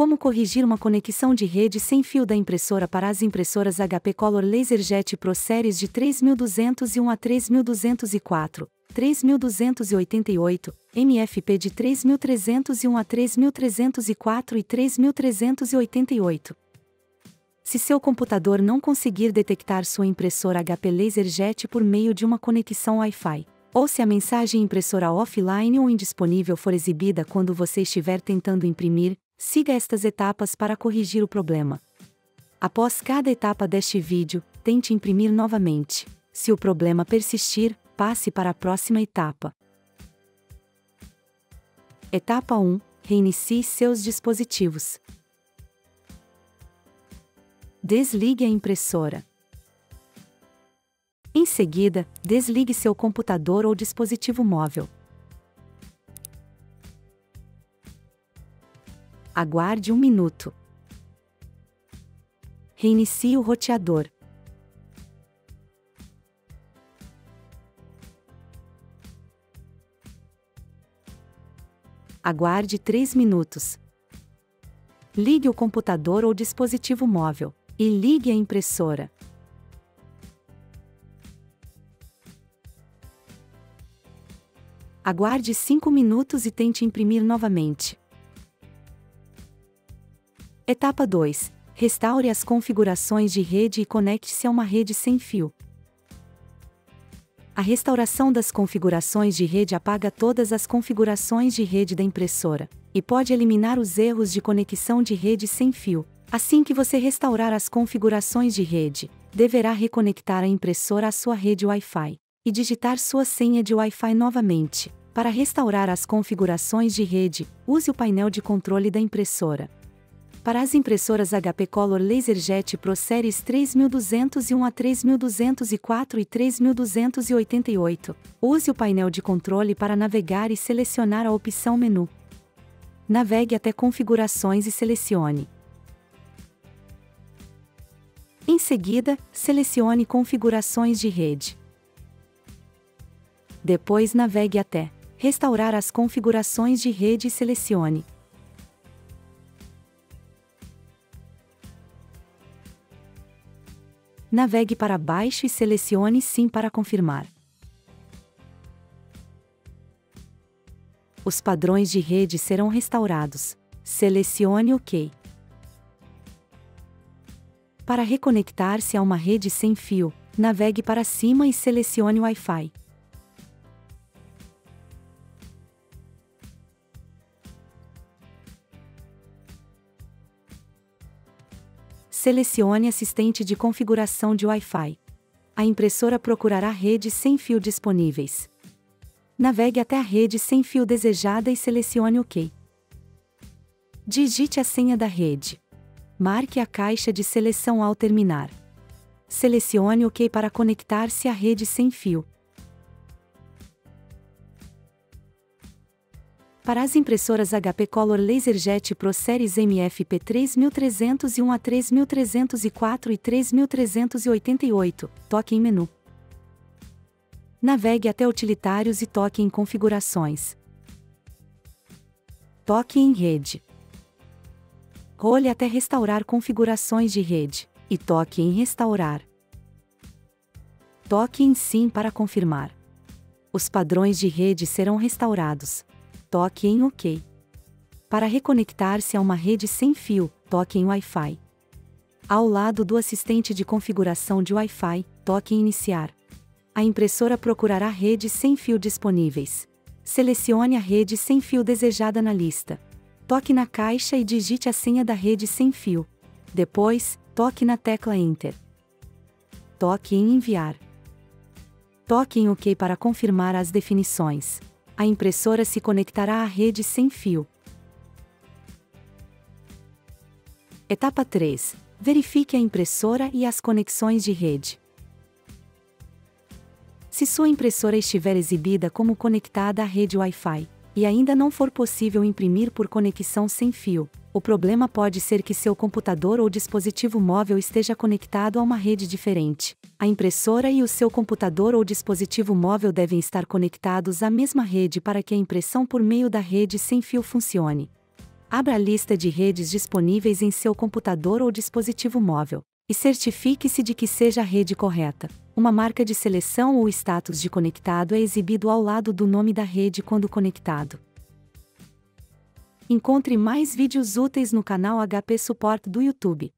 Como corrigir uma conexão de rede sem fio da impressora para as impressoras HP Color LaserJet Pro Series de 3201 a 3204, 3288, MFP de 3301 a 3304 e 3388. Se seu computador não conseguir detectar sua impressora HP LaserJet por meio de uma conexão Wi-Fi, ou se a mensagem impressora offline ou indisponível for exibida quando você estiver tentando imprimir, siga estas etapas para corrigir o problema. Após cada etapa deste vídeo, tente imprimir novamente. Se o problema persistir, passe para a próxima etapa. Etapa 1 Reinicie seus dispositivos. Desligue a impressora. Em seguida, desligue seu computador ou dispositivo móvel. Aguarde um minuto. Reinicie o roteador. Aguarde 3 minutos. Ligue o computador ou dispositivo móvel e ligue a impressora. Aguarde 5 minutos e tente imprimir novamente. Etapa 2. Restaure as configurações de rede e conecte-se a uma rede sem fio. A restauração das configurações de rede apaga todas as configurações de rede da impressora e pode eliminar os erros de conexão de rede sem fio. Assim que você restaurar as configurações de rede, deverá reconectar a impressora à sua rede Wi-Fi e digitar sua senha de Wi-Fi novamente. Para restaurar as configurações de rede, use o painel de controle da impressora. Para as impressoras HP Color LaserJet Pro Series 3201 a 3204 e 3288, use o painel de controle para navegar e selecionar a opção Menu. Navegue até Configurações e selecione. Em seguida, selecione Configurações de rede. Depois navegue até Restaurar as configurações de rede e selecione Navegue para baixo e selecione Sim para confirmar. Os padrões de rede serão restaurados. Selecione OK. Para reconectar-se a uma rede sem fio, navegue para cima e selecione Wi-Fi. Selecione Assistente de configuração de Wi-Fi. A impressora procurará redes sem fio disponíveis. Navegue até a rede sem fio desejada e selecione OK. Digite a senha da rede. Marque a caixa de seleção ao terminar. Selecione OK para conectar-se à rede sem fio. Para as impressoras HP Color LaserJet Pro Series MFP 3301 a 3304 e 3388, toque em menu. Navegue até Utilitários e toque em Configurações. Toque em Rede. Role até restaurar configurações de rede, e toque em Restaurar. Toque em Sim para confirmar. Os padrões de rede serão restaurados toque em OK. Para reconectar-se a uma rede sem fio, toque em Wi-Fi. Ao lado do assistente de configuração de Wi-Fi, toque em Iniciar. A impressora procurará redes sem fio disponíveis. Selecione a rede sem fio desejada na lista. Toque na caixa e digite a senha da rede sem fio. Depois, toque na tecla Enter. Toque em Enviar. Toque em OK para confirmar as definições a impressora se conectará à rede sem fio. Etapa 3. Verifique a impressora e as conexões de rede. Se sua impressora estiver exibida como conectada à rede Wi-Fi, e ainda não for possível imprimir por conexão sem fio, o problema pode ser que seu computador ou dispositivo móvel esteja conectado a uma rede diferente. A impressora e o seu computador ou dispositivo móvel devem estar conectados à mesma rede para que a impressão por meio da rede sem fio funcione. Abra a lista de redes disponíveis em seu computador ou dispositivo móvel e certifique-se de que seja a rede correta. Uma marca de seleção ou status de conectado é exibido ao lado do nome da rede quando conectado. Encontre mais vídeos úteis no canal HP Suporte do YouTube.